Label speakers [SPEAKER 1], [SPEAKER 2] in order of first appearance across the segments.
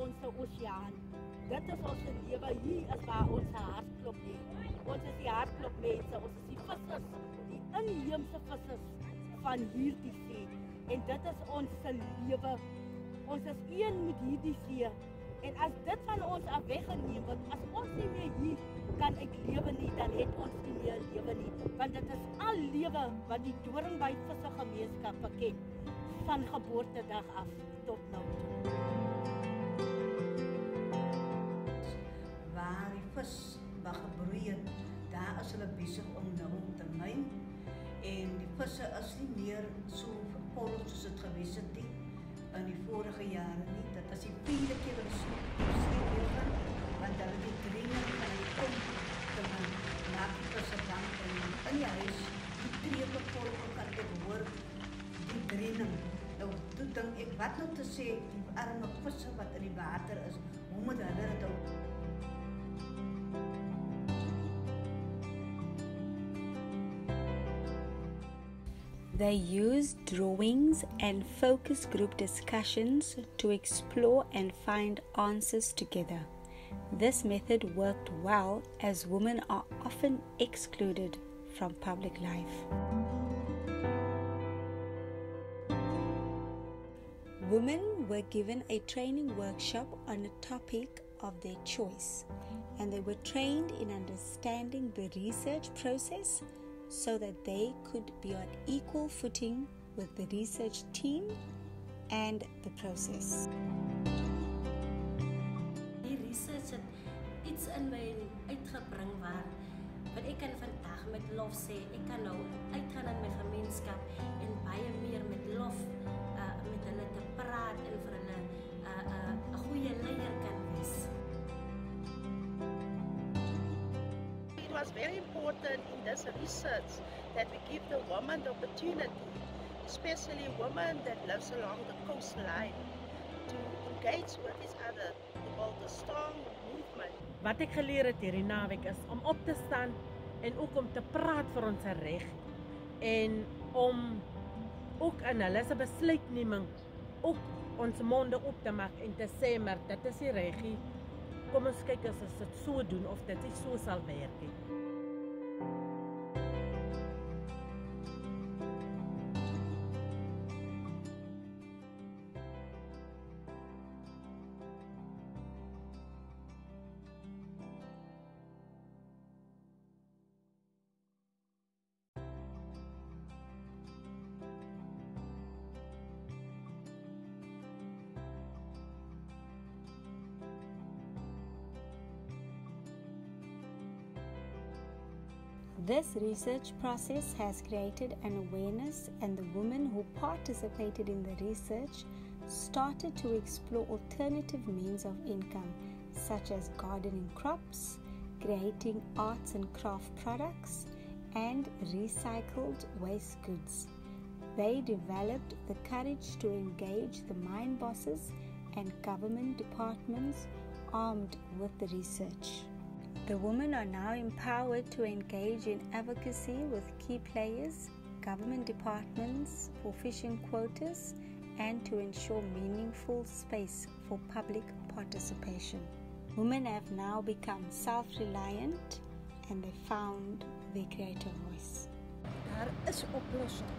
[SPEAKER 1] ons oseaan. Dit is ons lewe hier is waar ons hartklop lê. Ons is die hartklop mense, ons is die vissers, die inheemse vissers van hierdie see. En dit is ons se lewe. Ons is een met hierdie see. En as dit van ons af weggeneem word, as ons nie meer hier kan ek lewe nie, dan het ons nie meer lewe nie, want dit is al lewe wat die Doringby Visse Gemeenskap ken van geboortedag af tot nou.
[SPEAKER 2] Waar die vis mag gebroei het, daar is hulle besig om nou te myn en die visse is nie meer so verpol soos dit gewees het nie in die vorige jare nie. Dit is die vierde keer wat ons gaan, want hulle die trainer van die kom te maak die visse bang en in die huis die trepe volg kan ek hoor die trainer.
[SPEAKER 3] They use drawings and focus group discussions to explore and find answers together. This method worked well as women are often excluded from public life. Women were given a training workshop on a topic of their choice, and they were trained in understanding the research process so that they could be on equal footing with the research team and the process.
[SPEAKER 4] Die research het iets in my uitgebring waar wat ek kan vandag met lof sê, ek kan nou uitgaan in my gemeenskap en baie meer met lof
[SPEAKER 5] was very important in this research that we give the woman the opportunity, especially women that lives along the coastline, to engage with each other about the strong movement.
[SPEAKER 6] Wat ek geleer het hierdie naweek is om op te staan en ook om te praat vir ons reg en om ook in hulle se besluitneming ook ons monde oop te maak en te sê maar dit is nie reg nie. Kom ons kyk as ons dit so doen of dit so sal werk nie.
[SPEAKER 3] This research process has created an awareness, and the women who participated in the research started to explore alternative means of income, such as gardening crops, creating arts and craft products, and recycled waste goods. They developed the courage to engage the mine bosses and government departments armed with the research. The women are now empowered to engage in advocacy with key players, government departments for fishing quotas, and to ensure meaningful space for public participation. Women have now become self reliant and they found their creative voice.
[SPEAKER 7] Daar is oplossing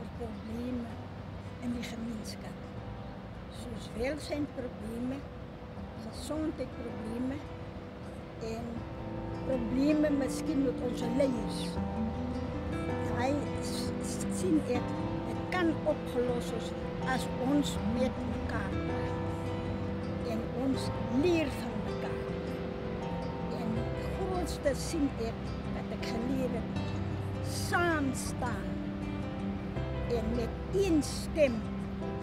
[SPEAKER 7] vir probleme in die gemeenskap. Soos welsynprobleme, gesondheidsprobleme en probleme miskien met ons leiers. Hy sien ek dit kan opgelos word as ons met mekaar praat en ons leer van mekaar. En die grootste sien ek wat ek geleer het, saam staan en met een stem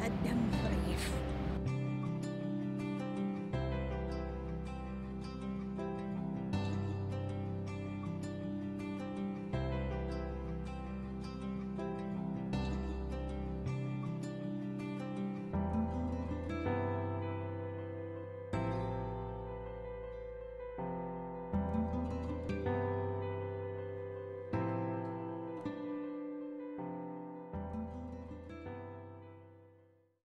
[SPEAKER 7] 'n ding.